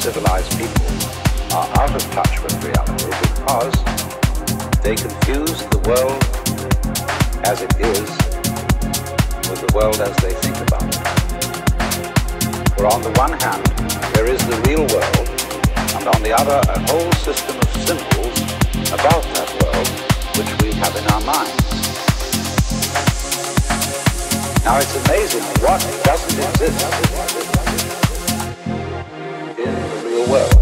civilized people are out of touch with reality because they confuse the world as it is with the world as they think about it. For on the one hand, there is the real world, and on the other, a whole system of symbols about that world which we have in our minds. Now it's amazing what doesn't exist real world.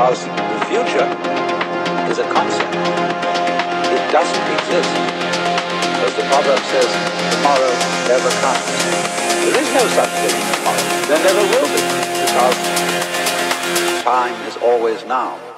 because the future is a concept. It doesn't exist. As the proverb says, tomorrow never comes. There is no such thing as tomorrow. There never will be because time is always now.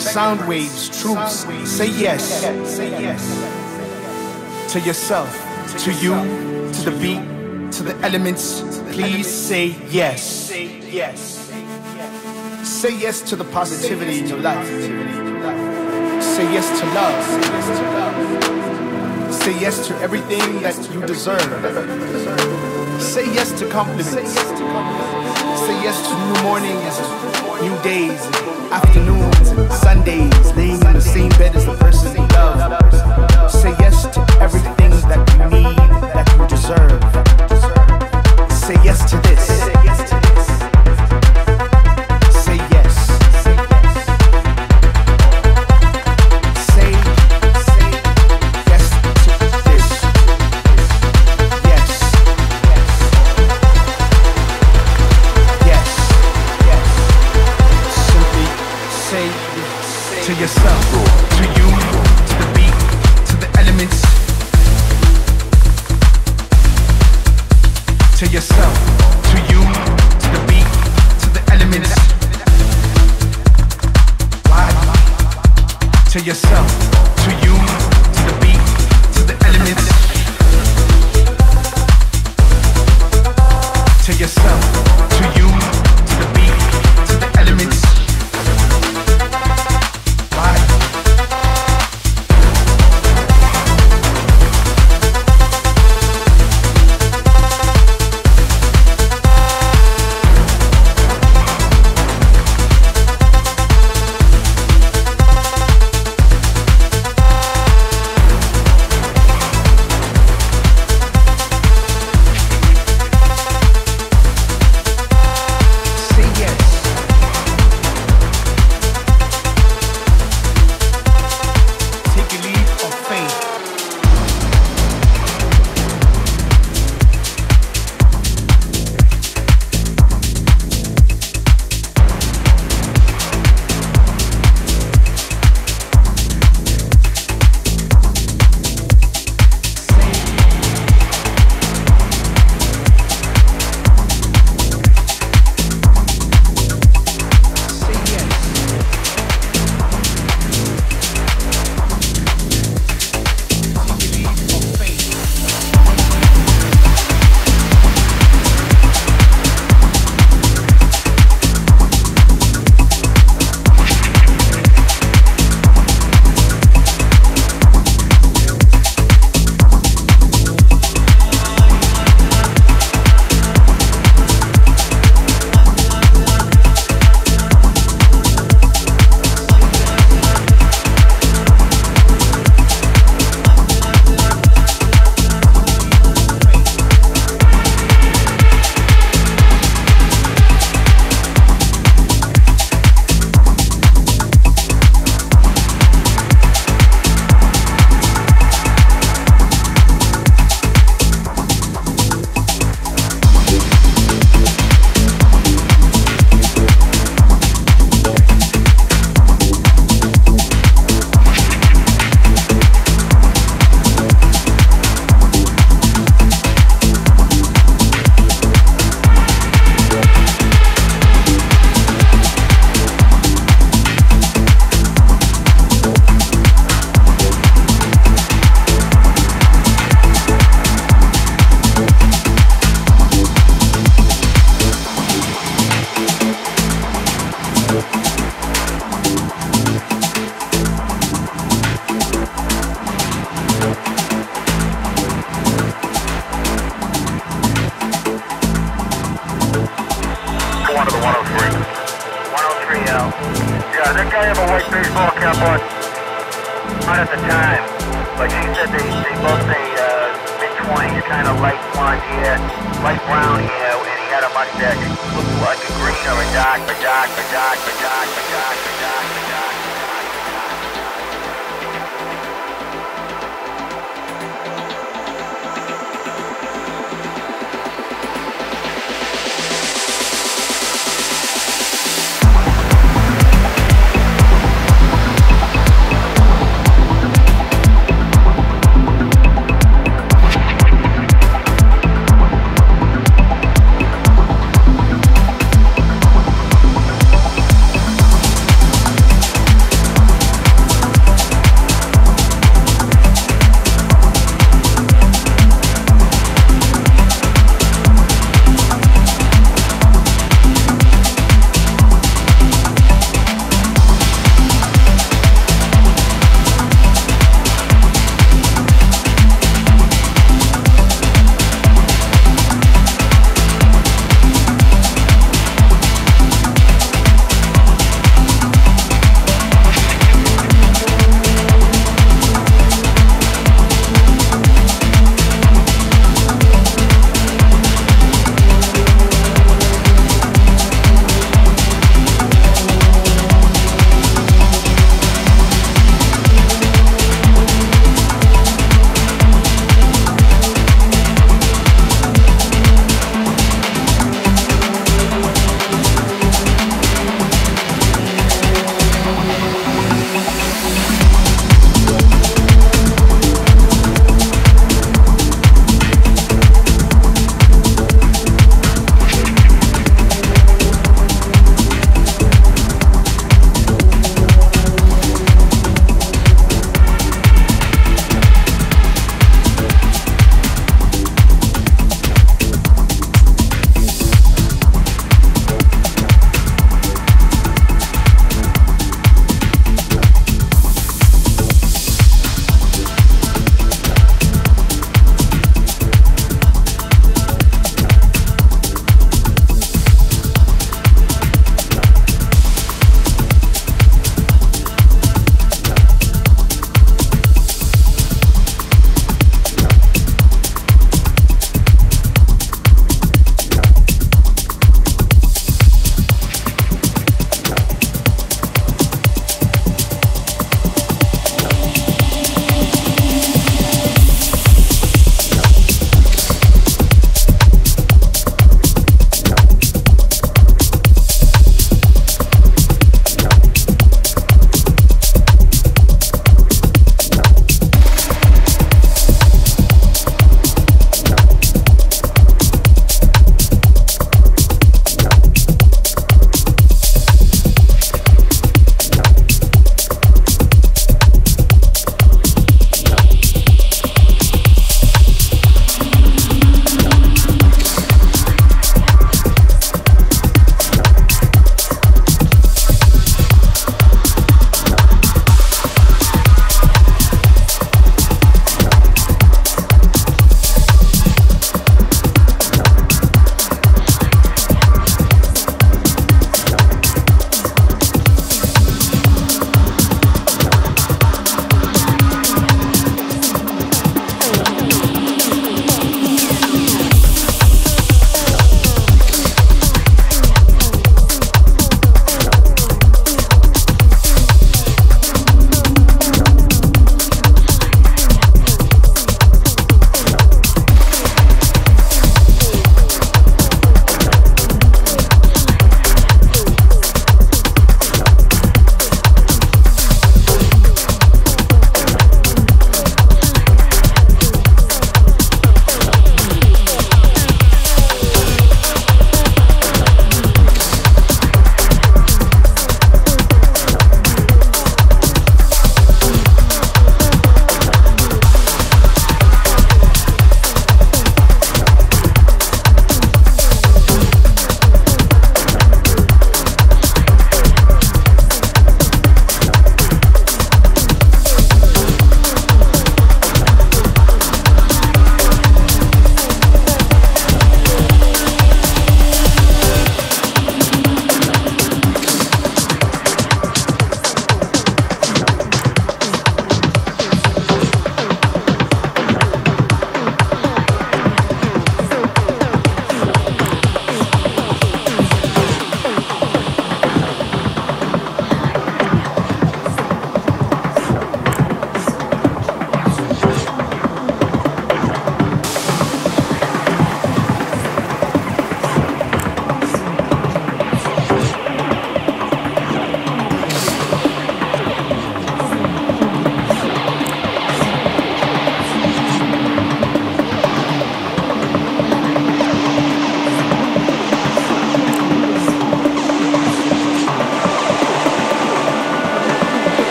Sound waves, truths. Say yes. Say yes. To yourself, to you, to the beat, to the elements. Please say yes. Yes. Say yes to the positivity in your life. Say yes to love. Say yes to everything that you deserve. Say yes to compliments. Say yes to new mornings, new days afternoons Sundays, laying in the same bed as the person you love. Say yes to everything that you need, that you deserve. Say yes to this.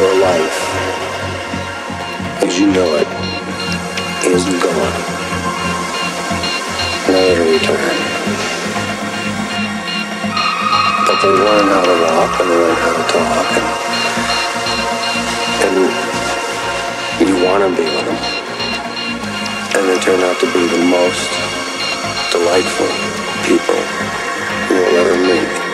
your life as you know it is gone. Never to return. But they learn how to walk and they learn how to talk and, and you want to be with them. And they turn out to be the most delightful people you'll ever meet.